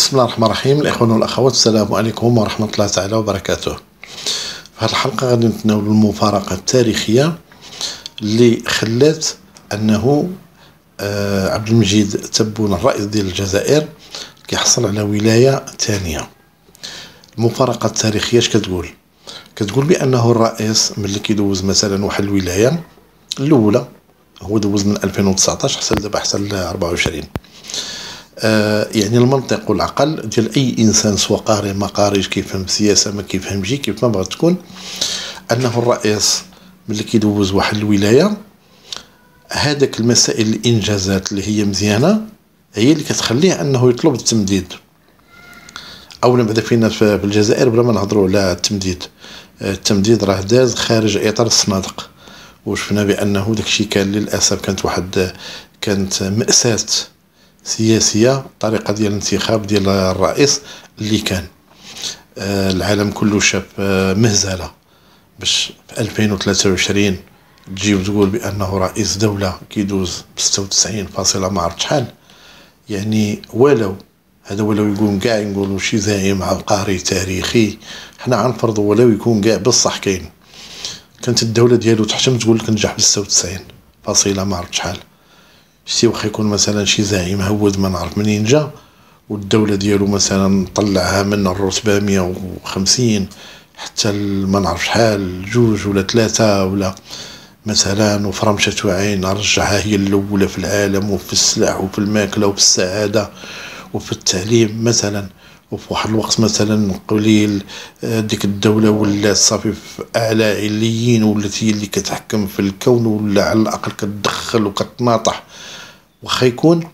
بسم الله الرحمن الرحيم. الإخوان والأخوات السلام عليكم ورحمة الله تعالى وبركاته. في هذه الحلقة غادي نتناول المفارقة التاريخية اللي خلات أنه آه، عبد المجيد تبون الرئيس ديال الجزائر كيحصل على ولاية ثانية. المفارقة التاريخية اش كتقول؟ كتقول بأنه الرئيس ملي كيدوز مثلا واحد الولاية الأولى هو دوز من 2019 حتى دابا حتى ل 24 آه يعني المنطق والعقل ديال أي إنسان سواء قاري ما قاريش كيفهم السياسة ما كيفهمش كيف ما بغات تكون أنه الرئيس ملي كيدوز واحد الولاية هذاك المسائل الإنجازات اللي هي مزيانة هي اللي كتخليه أنه يطلب التمديد. أو بعدا فينا في الجزائر بلا ما نهضروا على التمديد. آه، التمديد راه داز خارج إطار الصنادق. وشفنا بأنه داكشي كان للأسف كانت واحد كانت مأساة. سياسية الطريقة ديال الانتخاب ديال الرئيس اللي كان. آه، العالم كله شاف آه، مهزلة باش في 2023 تجي وتقول بأنه رئيس دولة كيدوز ب 96 فاصلة ما عرفت شحال. يعني ولو هذا ولو يكون كاع نقولوا شي زعيم عبقري تاريخي. حنا غنفرضوا ولو يكون كاع بصح كاين. كانت الدولة ديالو تحشم تقول لك نجح ب 96 فاصلة ما عرفت شحال. شتي واخا يكون مثلا شي زعيم هود ما نعرف منين جا والدولة ديالو مثلا طلعها من الرتبه 150 حتى ما نعرف شحال جوج ولا ثلاثة ولا مثلا وفرمشة عين رجعها هي الأولى في العالم وفي السلاح وفي الماكلة وفي السعادة وفي التعليم مثلا. وفي واحد الوقت مثلا قليل آه، ديك الدولة ولات صافي في أعلى عليين ولات هي اللي كتحكم في الكون ولا على الأقل كتدخل وكتناطح. واخا يكون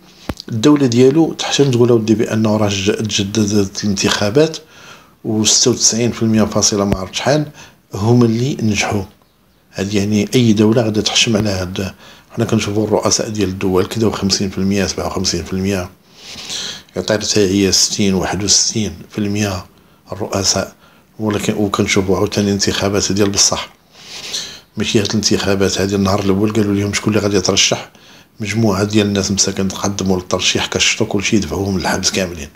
الدولة ديالو تحشم تقول ودي بأنه راه تجددت الانتخابات و 96% فاصلة ما عرفت شحال هما اللي نجحوا. هاد يعني أي دولة غادا تحشم على هاد حنا كنشوفوا الرؤساء ديال الدول كدا 50% 57% عطيت هي 60 61 في المية الرؤساء. ولكن وكنشوفوا عاوتاني انتخابات ديال بصح. ماشي هاد الانتخابات هادي النهار الأول قالوا لهم شكون اللي غادي يترشح؟ مجموعة ديال الناس مساكن تقدموا للترشيح كشطوا كلشي يدفعوهم للحبس كاملين.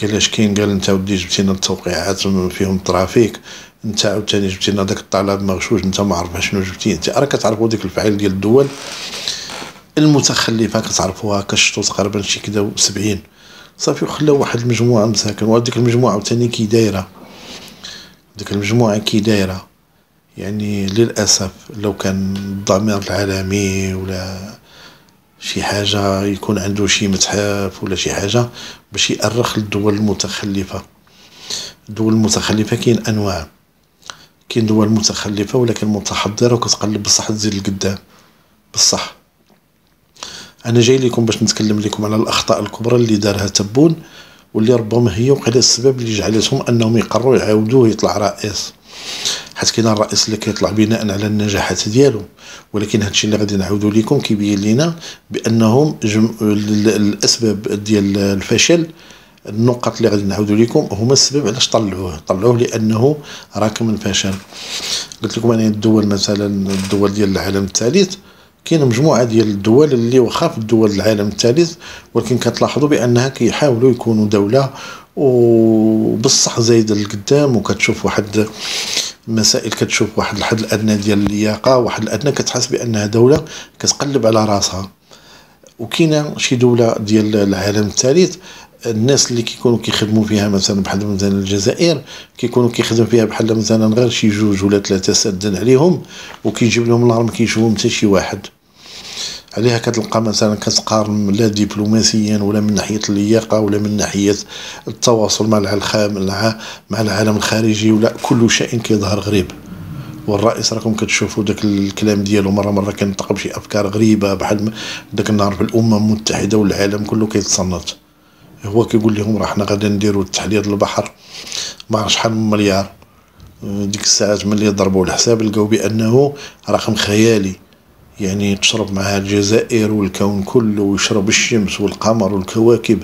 قال اش كاين؟ قال انت ودي جبتي لنا التوقيعات فيهم الترافيك انت عاوتاني جبتي لنا داك الطلب مغشوش انت ما عرف شنو جبتي. انت راه كتعرفوا ديك الفعل ديال الدول المتخلفة كتعرفوها كشطوا تقريبا شي كدا 70 صافي وخلاو واحد المجموعة مساكن. وهاديك المجموعة عاوتاني كي دايرة. ديك المجموعة كي دايرة. يعني للأسف لو كان الضمير العالمي ولا شي حاجة يكون عنده شي متحف ولا شي حاجة باش يأرخ للدول المتخلفة. الدول المتخلفة كاين أنواع. كاين دول متخلفة ولكن متحضرة وكتقلب بصح تزيد لقدام. بصح. أنا جاي لكم باش نتكلم لكم على الأخطاء الكبرى اللي دارها تبون واللي ربما هي وقيلا السبب اللي جعلتهم أنهم يقرروا يعاودوه يطلع رئيس. حيت كاين الرئيس اللي كيطلع بناء على النجاحات ديالو ولكن هادشي اللي غادي نعاودو لكم كيبين لنا بأنهم جم... الأسباب ديال الفشل النقط اللي غادي نعاودو لكم هما السبب علاش طلعوه. طلعوه لأنه راكم من فشل. قلت لكم أنا الدول مثلا الدول ديال العالم الثالث كاين مجموعة ديال الدول اللي واخا في الدول العالم الثالث ولكن كتلاحظوا بأنها كيحاولوا يكونوا دولة وبصح زايده للقدام وكتشوف واحد مسائل كتشوف واحد الحد الأدنى ديال اللياقة واحد الأدنى كتحس بأنها دولة كتقلب على راسها. وكاينة شي دولة ديال العالم الثالث الناس اللي كيكونوا كيخدموا فيها مثلا بحال مثلا الجزائر كيكونوا كيخدموا فيها بحال مثلا غير شي جوج ولا ثلاثة سادين عليهم وكيجيب لهم النهار ما كيشوفهم حتى شي واحد. عليها كتلقى مثلا كتقارن لا دبلوماسيا ولا من ناحية اللياقة ولا من ناحية التواصل مع العالم مع العالم الخارجي ولا كل شيء كيظهر غريب. والرئيس راكم كتشوفوا داك الكلام ديالو مرة مرة كينطق بشي أفكار غريبة بحال داك النهار في الأمم المتحدة والعالم كله كيتصنت. هو كيقول لهم راه حنا غادي نديروا تحليه البحر ما شحال من مليار. ديك الساعات ملي ضربوا الحساب لقاو بأنه رقم خيالي. يعني تشرب معها الجزائر والكون كله ويشرب الشمس والقمر والكواكب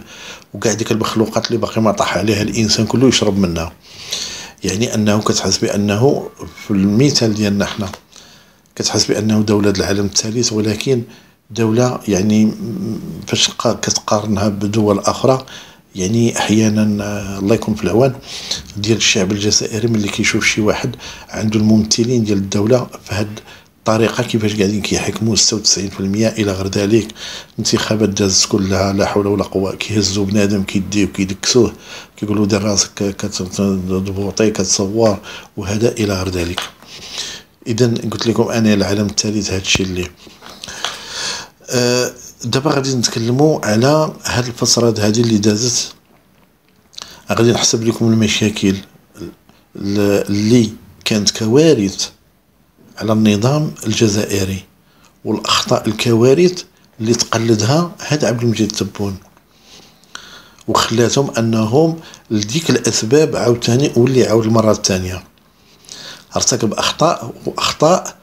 وكاع ديك المخلوقات اللي باقي ما طاح عليها الإنسان كله يشرب منها. يعني أنه كتحس بأنه في المثال ديالنا حنا كتحس بأنه دولة العالم الثالث ولكن دولة يعني فاش كتقارنها بدول أخرى يعني أحيانا آه، الله يكون في العوان ديال الشعب الجزائري ملي كيشوف شي واحد عنده الممثلين ديال الدولة في الطريقة كيفاش قاعدين كيحكموا 96% إلى غير ذلك. الانتخابات دازت كلها لا حول ولا قوة كيهزوا بنادم كيديو كيدكسوه كيقولوا دير راسك كتبوطي كتصور وهذا إلى غير ذلك. اذا قلت لكم أنا العالم الثالث هذا الشيء اللي أه دابا غادي نتكلموا على هاد الفترة هذه اللي دازت. غادي نحسب لكم المشاكل اللي كانت كوارث على النظام الجزائري والأخطاء الكوارث اللي تقلدها هاد عبد المجيد تبون. وخلاتهم أنهم لديك الأسباب عاوتاني ولي عاود المرة الثانية. ارتكب أخطاء وأخطاء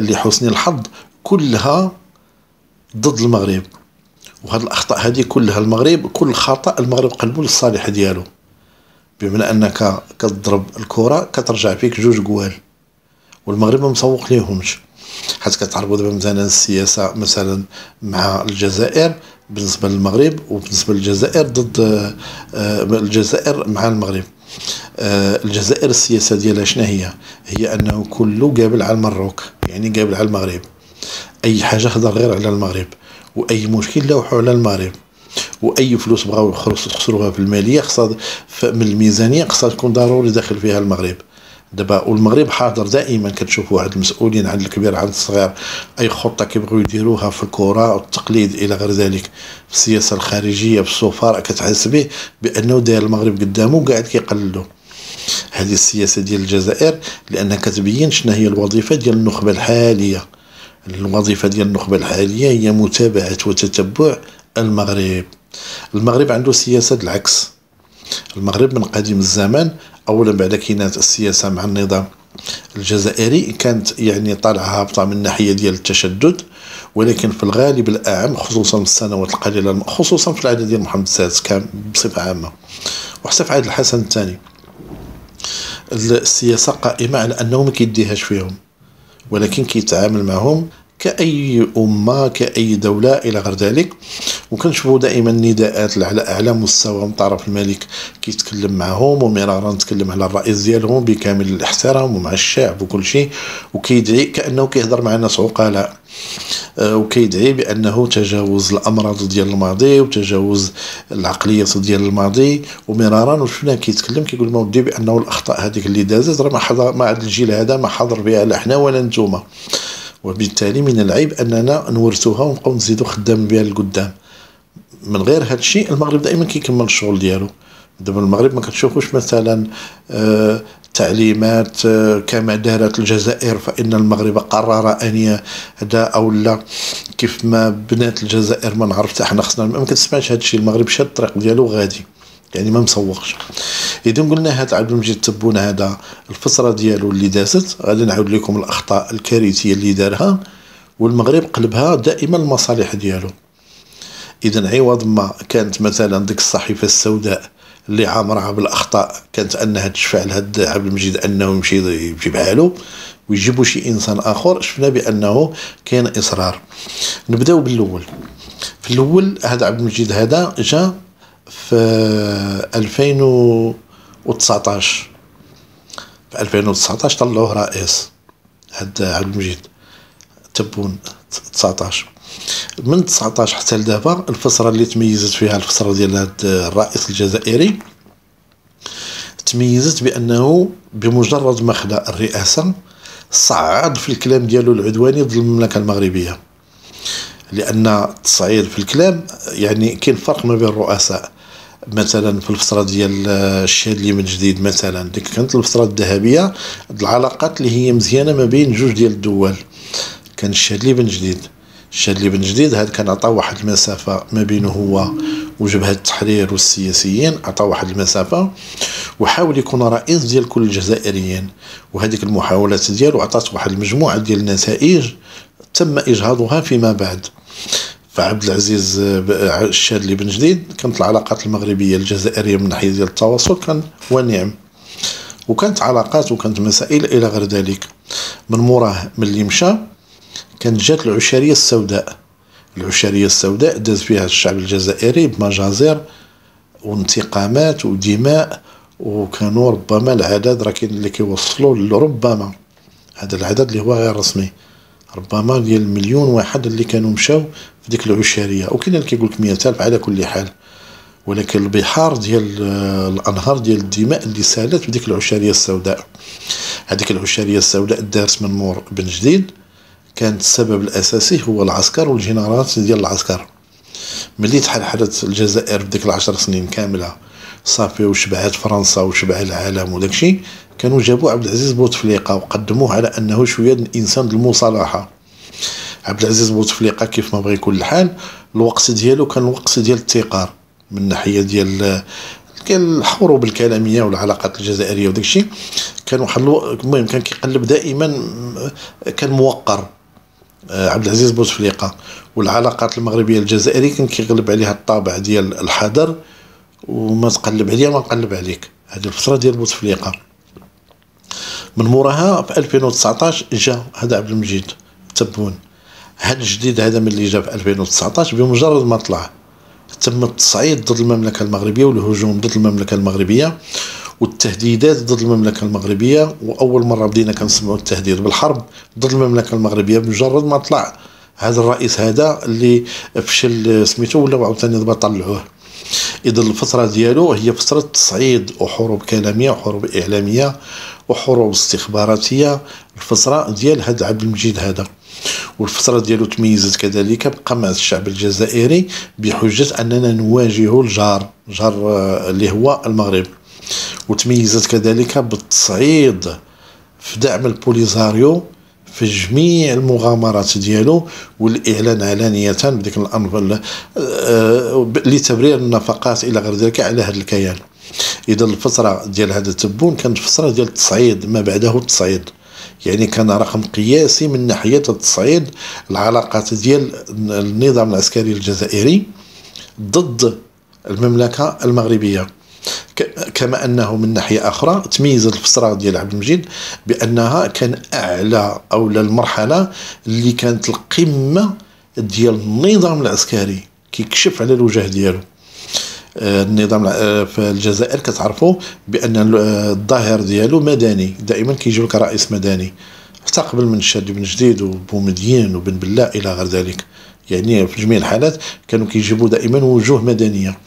لحسن الحظ كلها ضد المغرب. وهاد الأخطاء هذه كلها المغرب كل خطأ المغرب قلبو للصالح ديالو. بمعنى أنك كتضرب الكرة كترجع فيك جوج جوال. والمغرب ما مسوق ليهمش حيت كتعرفوا دابا مثلا السياسة مثلا مع الجزائر بالنسبة للمغرب وبالنسبة للجزائر ضد آه، الجزائر مع المغرب. آه، الجزائر السياسة ديالها شنو هي؟ هي أنه كله قابل على المروك يعني قابل على المغرب. أي حاجة هضر غير على المغرب وأي مشكل لوحوا على المغرب. وأي فلوس بغاو يخسروها في المالية خصها من الميزانية خصها تكون ضروري داخل فيها المغرب. دابا والمغرب حاضر دائما كتشوف واحد المسؤولين عند الكبير عند الصغير أي خطة كيبغيو يديروها في الكرة والتقليد إلى غير ذلك. في السياسة الخارجية في السفراء كتحس به بأنه داير المغرب قدامه وقاعد كيقلدو. هذه السياسة ديال الجزائر لأنها كتبين شنو هي الوظيفة ديال النخبة الحالية. الوظيفة ديال النخبة الحالية هي متابعة وتتبع المغرب. المغرب عنده سياسة العكس. المغرب من قديم الزمان أولا بعد كينات السياسة مع النظام الجزائري كانت يعني طالعة هابطة من ناحية ديال التشدد ولكن في الغالب الأعم خصوصا في السنوات القليلة خصوصا في العهد ديال محمد السادس كان بصفة عامة. وحتى في عهد الحسن الثاني السياسة قائمة على أنه ما كيديهاش فيهم ولكن كيتعامل معهم كأي أمة كأي دولة إلى غير ذلك. وكنشوفوا دائما نداءات على أعلى مستوى من طرف الملك كيتكلم معهم ومرارا نتكلم على الرئيس ديالهم بكامل الاحترام ومع الشعب وكل شيء. وكيدعي كأنه كيهضر مع ناس عقلاء. آه، وكيدعي بأنه تجاوز الأمراض ديال الماضي وتجاوز العقليات ديال الماضي. ومرارا وشفنا كيتكلم كيقول ما ودي بأنه الأخطاء هذيك اللي دازت راه ما حضر ما عاد الجيل هذا ما حضر بها لا حنا ولا نتوما. وبالتالي من العيب أننا نورثوها ونبقاو نزيدو خدام بها لقدام. من غير هذا الشيء المغرب دائما كيكمل الشغل ديالو. دابا المغرب ما كتشوفوش مثلا آه تعليمات آه كما دارت الجزائر فإن المغرب قرر أن يهدى أو لا. كيف ما بنات الجزائر ما نعرف حتى حنا خصنا ما كتسمعش هذا الشيء المغرب شاد الطريق ديالو غادي يعني ما مسوقش. اذا قلنا هذا عبد المجيد تبون هذا الفترة ديالو اللي دازت غادي نعاود لكم الأخطاء الكارثية اللي دارها والمغرب قلبها دائما المصالح ديالو. اذا عوض ما كانت مثلا ديك الصحيفة السوداء اللي عامرها بالأخطاء كانت انها تشفع لهاد عبد المجيد أنه يمشي يجيب بحالو ويجيبوا شي إنسان آخر شفنا بأنه كان إصرار. نبدأو بالأول. في الأول هذا عبد المجيد هذا جا في 2019 في 2019 طلعوه رئيس هاد عبد المجيد تبون 19 من 19 حتى لدابا الفترة اللي تميزت فيها الفترة ديال هاد الرئيس الجزائري تميزت بأنه بمجرد ما خدا الرئاسة صعد في الكلام ديالو العدواني ضد المملكة المغربية. لأن التصعيد في الكلام يعني كاين فرق ما بين الرؤساء. مثلا في الفترة ديال الشادلي من جديد مثلا ديك كانت الفترة الذهبية العلاقات اللي هي مزيانة ما بين جوج ديال الدول. كان الشادلي بن جديد. الشادلي بن جديد هذا كان عطى واحد المسافة ما بينه هو وجبهة التحرير والسياسيين عطى واحد المسافة وحاول يكون رئيس ديال كل الجزائريين. وهذيك المحاولات ديالو عطات واحد المجموعة ديال النتائج تم إجهاضها فيما بعد. فعبد العزيز الشاذلي بن جديد كانت العلاقات المغربية الجزائرية من ناحية ديال التواصل كان ونعم وكانت علاقات وكانت مسائل إلى غير ذلك. من موراه ملي مشى كانت جات العشرية السوداء. العشرية السوداء داز فيها الشعب الجزائري بمجازر وانتقامات ودماء وكانوا ربما العدد راه كاين اللي كيوصلوا لربما هذا العدد اللي هو غير رسمي. ربما ديال المليون واحد اللي كانوا مشاو في ديك العشاريه وكاين اللي كيقول لك 100000 على كل حال. ولكن البحار ديال الأنهار ديال الدماء اللي سالت في ديك العشاريه السوداء. هذيك العشاريه السوداء دارت من مور بن جديد. كانت السبب الأساسي هو العسكر والجنرالات ديال العسكر. ملي تحرحلت الجزائر في ديك العشر سنين كاملة صافي وشبعت فرنسا وشبع العالم وداك الشيء كانوا جابوا عبد العزيز بوتفليقة وقدموه على أنه شوية انسان المصالحة. عبد العزيز بوتفليقة كيف ما بغى يكون الحال الوقت ديالو كان الوقت ديال التقار من الناحيه ديال الحروب الكلاميه والعلاقات الجزائرية وداك الشيء كان واحد المهم كان كيقلب دائما كان موقر آه، عبد العزيز بوتفليقة. والعلاقات المغربية الجزائرية كان كيغلب عليها الطابع ديال الحذر وما تقلب عليا ما نقلب عليك. هذه الفترة ديال بوتفليقه من موراها في 2019 جا هذا عبد المجيد تبون هذا الجديد هذا من اللي جا في 2019 بمجرد ما طلع. تم التصعيد ضد المملكة المغربية والهجوم ضد المملكة المغربية والتهديدات ضد المملكة المغربية. وأول مرة بدينا كنسمعوا التهديد بالحرب ضد المملكة المغربية بمجرد ما طلع هذا الرئيس هذا اللي فشل سميتو ولا عاوتاني دابا طلعوه. إذا الفترة ديالو هي فترة تصعيد وحروب كلامية وحروب إعلامية وحروب استخباراتية. الفترة ديال هذا عبد المجيد هذا. والفترة ديالو تميزت كذلك بقمع الشعب الجزائري بحجة أننا نواجه الجار جار آه، اللي هو المغرب. وتميزت كذلك بالتصعيد في دعم البوليزاريو في جميع المغامرات ديالو والإعلان علانية بديك الأمر آه، لتبرير النفقات إلى غير ذلك على هذا الكيان. إذا الفترة ديال هذا التبون كانت فتره ديال التصعيد ما بعده التصعيد. يعني كان رقم قياسي من ناحية التصعيد العلاقات ديال النظام العسكري الجزائري ضد المملكة المغربية. كما أنه من ناحية أخرى تميز الفترة ديال عبد المجيد بأنها كان أعلى أو المرحلة اللي كانت القمة ديال النظام العسكري كيكشف على الوجه ديالو. آه، النظام آه، في الجزائر كتعرفوا بأن الظاهر ديالو مدني دائما كيجيب لك رئيس مدني. حتى قبل من الشادي بن جديد وبومدين وبن بلاء إلى غير ذلك. يعني في جميع الحالات كانوا كيجيبوا دائما وجوه مدنية.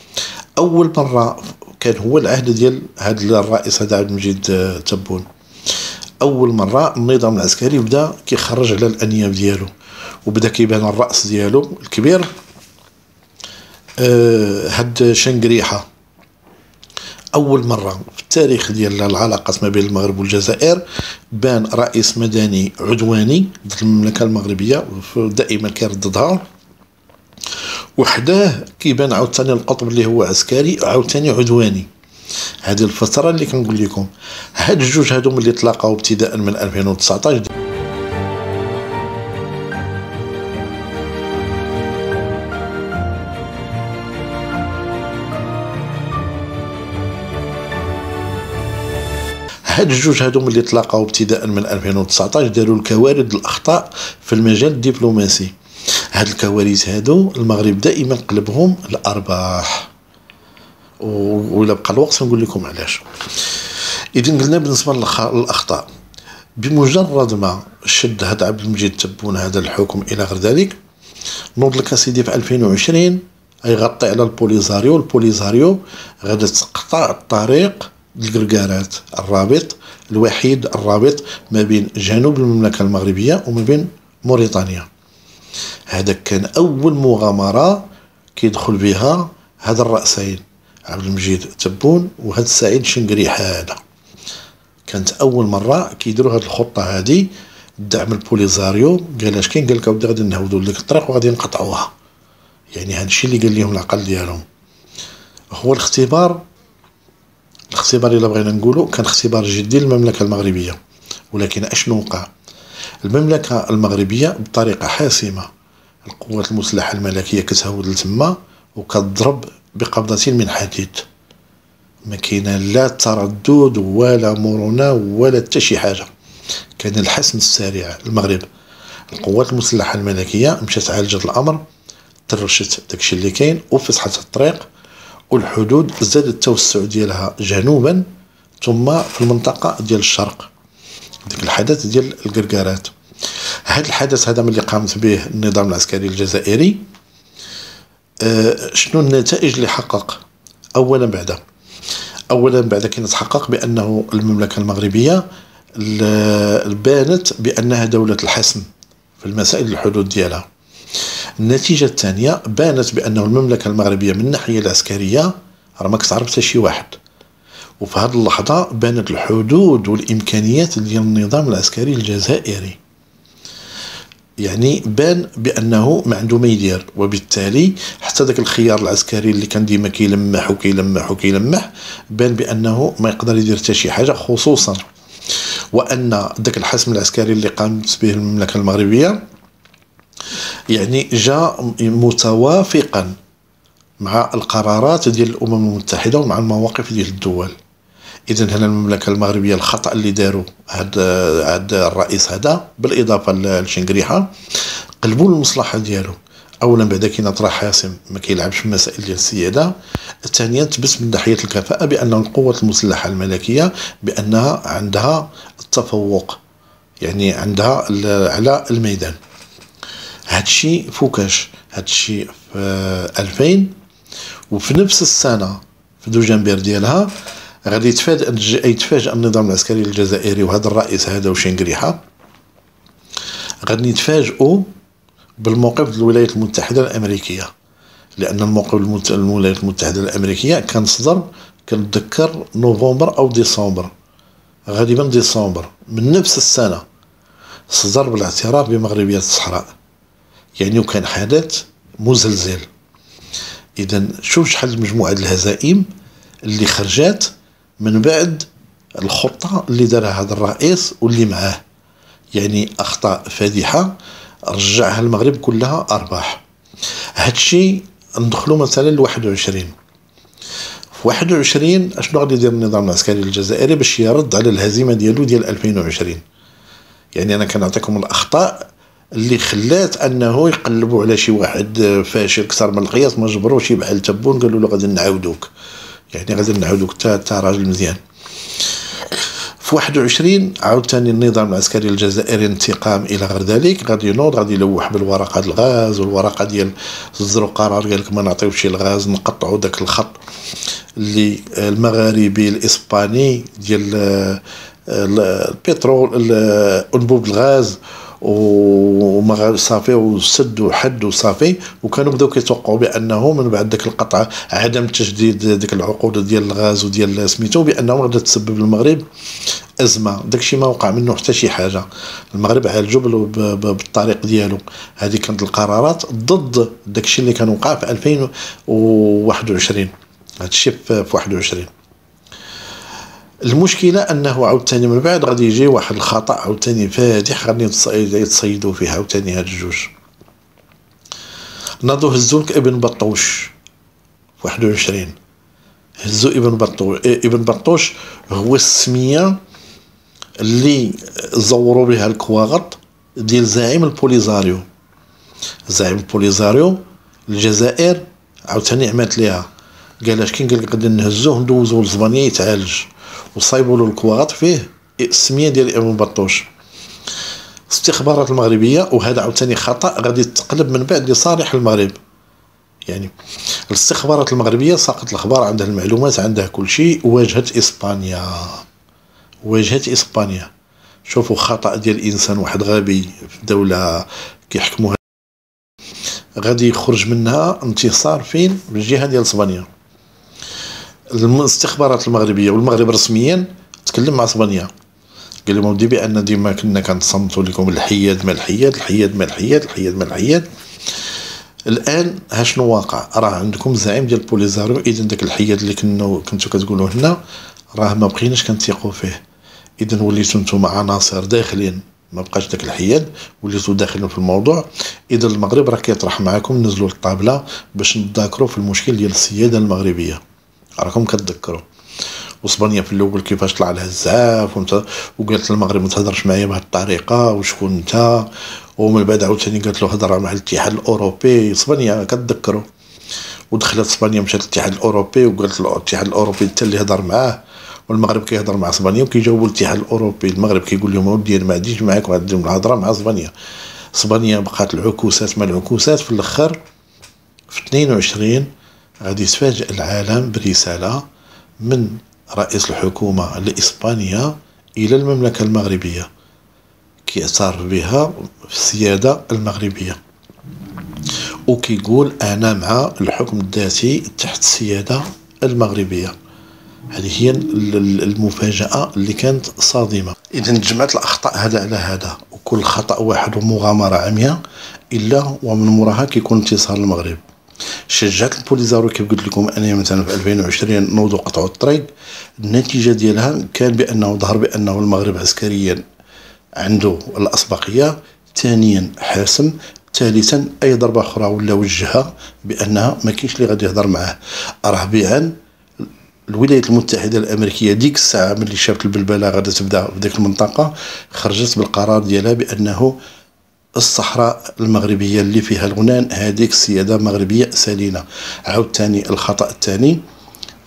أول مرة كان هو العهد ديال هذا الرئيس هذا عبد المجيد آه، تبون. أول مرة النظام العسكري بدأ كيخرج على الأنياب ديالو وبدأ كيبان الرأس ديالو الكبير آه، هاد شنقريحة. أول مرة في التاريخ ديال العلاقات ما بين المغرب والجزائر بان رئيس مدني عدواني ضد المملكة المغربية دائما كيرددها. وحداه كيبان عاوتاني القطب اللي هو عسكري عاوتاني عدواني. هذه الفترة اللي كنقول لكم هاد الجوج هادو اللي تلاقاو ابتداء من 2019 هاد الجوج هادو اللي تلاقاو ابتداء من 2019 داروا الكوارث الأخطاء في المجال الدبلوماسي. هاد الكوارث هادو المغرب دائما قلبهم الأرباح. ولا بقى الوقت نقول لكم علاش. اذا قلنا بالنسبة للأخطاء. بمجرد ما شد هذا عبد المجيد تبون هذا الحكم إلى غير ذلك نوض لك اسيدي في 2020 غطي على البوليزاريو. البوليزاريو غادا تقطع الطريق للقرقارات الرابط الوحيد الرابط ما بين جنوب المملكة المغربية وما بين موريتانيا. هذا كان أول مغامرة كيدخل بها هذا الرأسين عبد المجيد تبون وهذا السعيد شنقريحه هذا كانت أول مرة كيديروا هذه الخطة هذه دعم البوليزاريو قال اش كاين؟ قال لك غادي نهودوا لك الطريق وغادي نقطعوها. يعني هذا الشيء اللي قال لهم العقل ديالهم. هو الاختبار الاختبار اللي بغينا نقولوا كان اختبار جدي للمملكة المغربية ولكن أشنو وقع؟ المملكة المغربية بطريقة حاسمة. القوات المسلحة الملكية كتهود لتما وكتضرب بقبضة من حديد. ما كاين لا تردد ولا مرونة ولا حتى شي حاجة. كان الحسم السريع. المغرب. القوات المسلحة الملكية مشات عالجت الأمر ترشت داكشي اللي كاين وفسحت الطريق والحدود زاد التوسع ديالها جنوبا ثم في المنطقة ديال الشرق. ديك الحدث ديال القرقارات هذا الحدث هذا من اللي قامت به النظام العسكري الجزائري أه شنو النتائج اللي حقق؟ اولا بعد اولا بعد كي نتحقق بأنه المملكة المغربية بانت بأنها دولة الحسم في المسائل الحدود ديالها. النتيجة الثانية بانت بأنه المملكة المغربية من الناحية العسكرية راه ماك تعرف حتى شي واحد. وفي هذه اللحظة بانت الحدود والإمكانيات ديال النظام العسكري الجزائري. يعني بان بأنه ما عنده ما يدير وبالتالي حتى ذاك الخيار العسكري اللي كان ديما كيلمح وكيلمح وكيلمح بان بأنه ما يقدر يدير حتى شي حاجة خصوصا وأن ذاك الحسم العسكري اللي قامت به المملكة المغربية يعني جاء متوافقا مع القرارات ديال الأمم المتحدة ومع المواقف ديال الدول. اذا هنا المملكة المغربية الخطأ اللي داروا هاد هاد الرئيس هذا بالإضافة لشنقريحه قلبوا المصلحة ديالو. اولا بعدا كي نطرح حاسم ما كيلعبش في مسائل ديال السيادة. ثانيا تبس من ناحية الكفاءة بأن القوات المسلحة الملكية بأنها عندها التفوق يعني عندها على الميدان. هادشي فوكاش. هادشي في 2000 وفي نفس السنة في دوجنبير ديالها غادي يتفاجئ النظام العسكري الجزائري وهذا الرئيس هذا وشنقريحه غادي يتفاجئوا بالموقف الولايات المتحدة الأمريكية. لأن الموقف الولايات المتحدة الأمريكية كان صدر كنتذكر نوفمبر أو ديسمبر. غالبا ديسمبر. من نفس السنة. صدر بالاعتراف بمغربية الصحراء. يعني وكان حدث مزلزل. اذا شوف شحال مجموعة الهزائم اللي خرجات من بعد الخطة اللي دارها هذا الرئيس واللي معاه. يعني أخطاء فادحة رجعها المغرب كلها أرباح. هادشي ندخلو مثلا ل 21 في 21 أشنو غادي يدير النظام العسكري الجزائري باش يرد على الهزيمة ديالو ديال 2020 يعني أنا كنعطيكم الأخطاء اللي خلات أنه يقلبوا على شي واحد فاشل كثر من القياس ما جبروش بحال تبون قالوا له غادي نعاودوك. يعني غادي نعاودوك تا راجل مزيان. في 21 عاوتاني النظام العسكري الجزائري انتقام إلى غير ذلك. غادي ينوض غادي يلوح بالورقة الغاز والورقة ديال صدروا قرار قال لك ما نعطيوش الغاز نقطعوا ذاك الخط اللي المغاربي الإسباني ديال البترول أنبوب الغاز. وما صافي وسدوا حد صافي وكانوا بداو كيتوقعوا بأنه من بعد ذاك القطع عدم تجديد ذيك العقود ديال الغاز وديال سميتو بانه غادا تسبب للمغرب أزمة. داكشي ما وقع منه حتى شي حاجة. المغرب عالجو بالطريق ديالو. هذه كانت القرارات ضد داكشي اللي كان وقع في 2021 هادشي في 21 المشكلة أنه عاوتاني من بعد غادي يجي واحد الخطأ عاوتاني فادح غادي يتصيدوا فيه عاوتاني هاد الجوج. ناضو هزو ابن بطوش في 21 هزو ابن بطوش ابن بطوش هو السمية اللي زوروا بها الكواغط ديال زعيم البوليزاريو. زعيم البوليزاريو الجزائر عاوتاني عملت ليها. قال اش كي قال لك غادي نهزوه ندوزوه لإسبانيا يتعالج. وصايبوا له الكواغط فيه السمية ديال ابن بطوش. الاستخبارات المغربية وهذا عاوتاني خطأ غادي تقلب من بعد لصالح المغرب. يعني الاستخبارات المغربية ساقط الأخبار عندها المعلومات عندها كل شيء واجهت إسبانيا. واجهت إسبانيا. شوفوا خطأ ديال الانسان واحد غبي في دولة كيحكموها. غادي يخرج منها انتصار فين؟ في الجهة ديال إسبانيا. الاستخبارات المغربية والمغرب رسميا تكلم مع أسبانيا. قال لهم ودي بأن ديما كنا كنصمتوا لكم الحياد ما الحياد الحياد ما الحياد الحياد ما الحياد. الآن ها شنو واقع؟ راه عندكم زعيم ديال بوليزاريو اذا داك الحياد اللي كنا كنتو كتقولوا هنا راه ما بقيناش كنثيقوا فيه. اذا وليتوا نتوما عناصر داخلين ما بقاش داك الحياد وليتوا داخلين في الموضوع. اذا المغرب راه كيطرح معاكم نزلوا للطابله باش نتذاكروا في المشكل ديال السيادة المغربية. راكم كتذكروا. وأسبانيا في الأول كيفاش طلع لها الزعاف وقالت المغرب ما تهضرش معايا بهذه الطريقة وشكون أنت؟ ومن بعد عاوتاني قالت له هضر مع الاتحاد الأوروبي. إسبانيا كتذكروا. ودخلت إسبانيا مشات الاتحاد الأوروبي وقالت الاتحاد الأوروبي حتى اللي هضر معاه والمغرب كيهضر مع إسبانيا وكيجاوبوا الاتحاد الأوروبي. المغرب كيقول لهم اودي أنا ما عنديش معاك وعندهم الهضره مع إسبانيا. إسبانيا بقات العكوسات ما العكوسات في الأخر في 22 غادي يتفاجئ العالم برسالة من رئيس الحكومة لإسبانيا إلى المملكة المغربية كيعترف بها في السيادة المغربية. وكيقول أنا مع الحكم الذاتي تحت السيادة المغربية. هذه هي المفاجأة اللي كانت صادمة. اذا جمعت الأخطاء هذا على هذا وكل خطأ واحد ومغامرة عمياء إلا ومن موراها كيكون انتصار المغرب. شجعت البوليزارو كيف قلت لكم أنا مثلا في 2020 نوضوا قطعوا الطريق النتيجة ديالها كان بأنه ظهر بأنه المغرب عسكريا عنده الأسبقية ثانيا حاسم ثالثا أي ضربة أخرى ولا وجهها بأنها ما كاينش اللي غادي يهضر معاه. رهبيا الولايات المتحدة الأمريكية ديك الساعة ملي شافت البلبلة غادا تبدأ في ديك المنطقة خرجت بالقرار ديالها بأنه الصحراء المغربية اللي فيها الغنان هذيك السيادة مغربية سلينه عاود ثاني الخطأ الثاني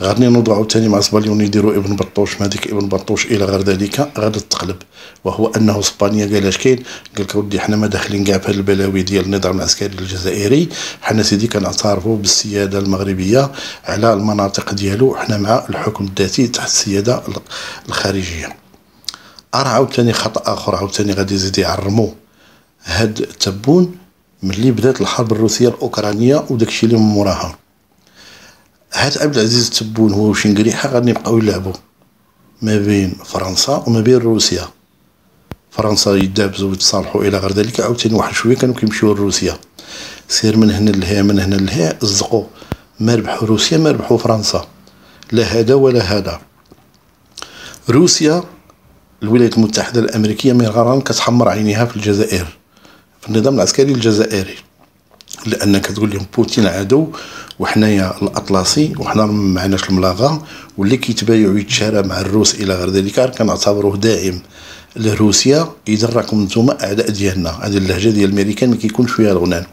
غادي نوضو عاوتاني مع سباليون يديروا ابن بطوش. ما ديك ابن بطوش إلى غير ذلك غادي تقلب. وهو أنه إسبانيا قال اش كاين؟ قال لك ودي حنا ما داخلين كاع في هاد البلاوي ديال النظام العسكري الجزائري. حنا سيدي كنعترفوا بالسيادة المغربية على المناطق ديالو حنا مع الحكم الذاتي تحت السيادة الخارجية. راه عاوتاني خطأ آخر عاوتاني غادي يزيد يعرمو. هاد التبون ملي بدات الحرب الروسية الأوكرانية وداكشي اللي من موراها. هاد عبد العزيز التبون هو وشنقريحة غادي يبقاو يلعبوا ما بين فرنسا وما بين روسيا. فرنسا يدابزوا ويتصالحوا إلى غير ذلك عاوتاني واحد شوية كانوا كيمشيو لروسيا. سير من هنا لهنا من هنا لهنا زقوا ما ربحوا روسيا ما ربحوا فرنسا. لا هذا ولا هذا. روسيا الولايات المتحدة الأمريكية من غران كتحمر عينيها في الجزائر. في النظام العسكري الجزائري. لأن كتقول لهم بوتين عدو وحنايا الأطلسي وحنا ما معناش الملاغة واللي كيتبايع ويتشارى مع الروس إلى غير ذلك كنعتبروه داعم لروسيا. إذا راكم نتوما أعداء ديالنا هذه اللهجة ديال الأمريكان ما كيكونش فيها الغنان.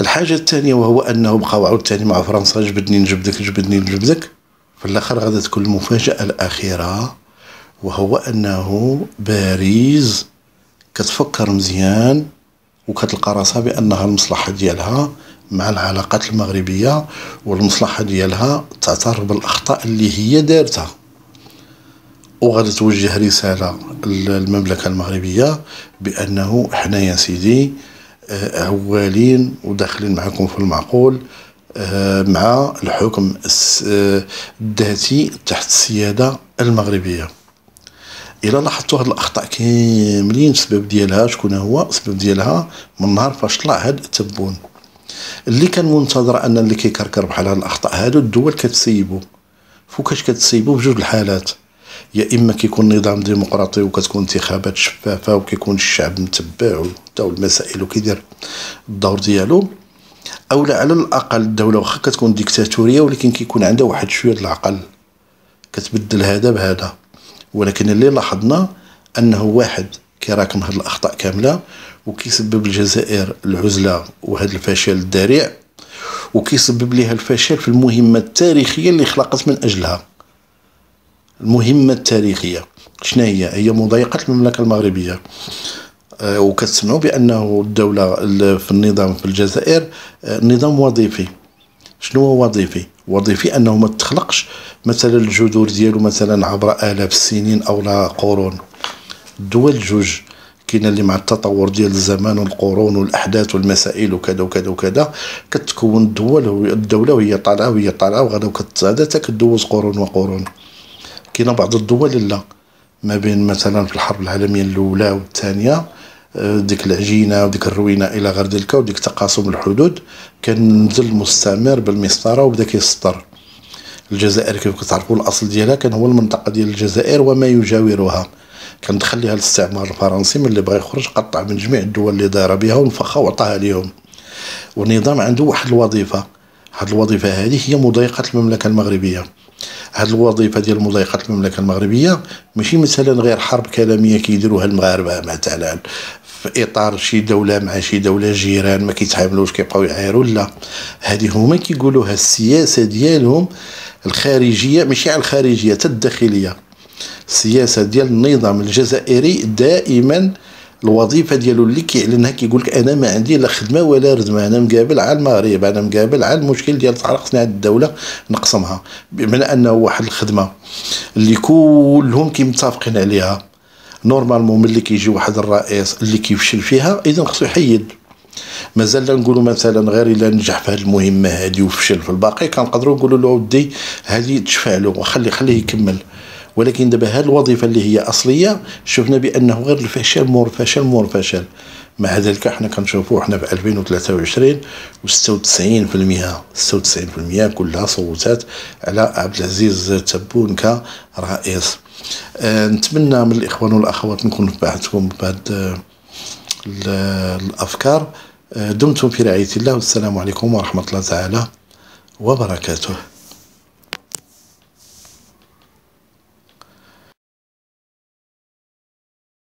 الحاجة الثانية وهو أنه بقاو عاوتاني مع فرنسا جبدني نجبدك جبدني نجبدك. في الآخر غادا تكون المفاجأة الأخيرة وهو أنه باريس كتفكر مزيان وكتلقى راسها بأنها المصلحة ديالها مع العلاقات المغربية والمصلحة ديالها تعترف بالأخطاء اللي هي دارتها. وغادي توجه رسالة للمملكة المغربية بأنه حنا يا سيدي آه، عوالين وداخلين معكم في المعقول آه، مع الحكم آه، الذاتي تحت السيادة المغربية. إلى لاحظتوا هاد الأخطاء كاملين السبب ديالها شكون هو؟ السبب ديالها من نهار فاش طلع هاد التبون. اللي كان منتظر أن اللي كيكركر بحال هاد الأخطاء هادو الدول كتسيبو. فوكاش كتسيبو؟ بجوج الحالات. يا إما كيكون نظام ديمقراطي وكتكون انتخابات شفافة وكيكون الشعب متبع وتاو المسائل وكيدير الدور ديالو أو لا على الأقل الدولة واخا كتكون ديكتاتورية ولكن كيكون عندها واحد شوية العقل. كتبدل هذا بهذا. ولكن اللي لاحظنا أنه واحد كيراكم هاد الأخطاء كاملة وكيسبب الجزائر العزلة وهذا الفشل الذريع وكيسبب لها الفشل في المهمة التاريخية اللي خلقت من أجلها. المهمة التاريخية. شنو هي؟ هي مضايقة المملكة المغربية. أه وكتسمعوا بأنه الدولة في النظام في الجزائر أه نظام وظيفي. شنو هو وظيفي؟ وظيفي أنه ما تخلقش مثلا الجذور ديالو مثلا عبر آلاف السنين أو لا قرون. الدول جوج كاين اللي مع التطور ديال الزمان والقرون والأحداث والمسائل وكذا وكذا وكذا كتكون الدول الدولة وهي طالعة وهي طالعة كتزاد حتى كدوز قرون وقرون. كاين بعض الدول لا ما بين مثلا في الحرب العالمية الأولى والثانية ديك العجينة وديك الروينة إلى غير ذلك وديك تقاسم الحدود كان نزل المستعمر بالمسطرة وبدا كيسطر. الجزائر كيف كتعرفوا الأصل ديالها كان هو المنطقة ديال الجزائر وما يجاورها. كان دخل الاستعمار الفرنسي من اللي بغى يخرج قطع من جميع الدول اللي دايره بها ونفخها وعطاها ليهم. والنظام عنده واحد الوظيفة. هاد الوظيفة هذه هي مضايقة المملكة المغربية. هاد الوظيفة ديال مضايقه المملكة المغربية ماشي مثلا غير حرب كلامية كيديروها المغاربة مثلا في إطار شي دولة مع شي دولة جيران ما كيتعاملوش كيبقاو يعايروا لا. هذه هما كيقولوها السياسة ديالهم الخارجية ماشي على الخارجية حتى الداخلية. السياسة ديال النظام الجزائري دائما الوظيفة ديالو اللي كيعلنها كيقول لك أنا ما عندي لا خدمة ولا ردمه أنا مقابل على المغرب أنا مقابل على المشكل ديال الفقر خصني الدولة نقسمها. بمعنى انه واحد الخدمة اللي كلهم كيمتفقين عليها normalement ملي كيجي واحد الرئيس اللي كيفشل فيها اذا خصو يحيد. مازال نقولوا مثلا غير إلا نجح في هذه المهمة هذه وفشل في الباقي كنقدروا نقولوا له ودي هذه تشفع له وخلي خليه يكمل. ولكن دابا هذه الوظيفة اللي هي أصلية شفنا بأنه غير الفشل مور فشل مور فشل. مع ذلك حنا كنشوفوا حنا في 2023 و 96% 96% كلها صوتات على عبد العزيز تبون كرئيس أه نتمنى من الإخوان والأخوات نكون نفعتكم بهذه الأفكار. أه دمتم في رعاية الله والسلام عليكم ورحمة الله تعالى وبركاته.